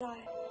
来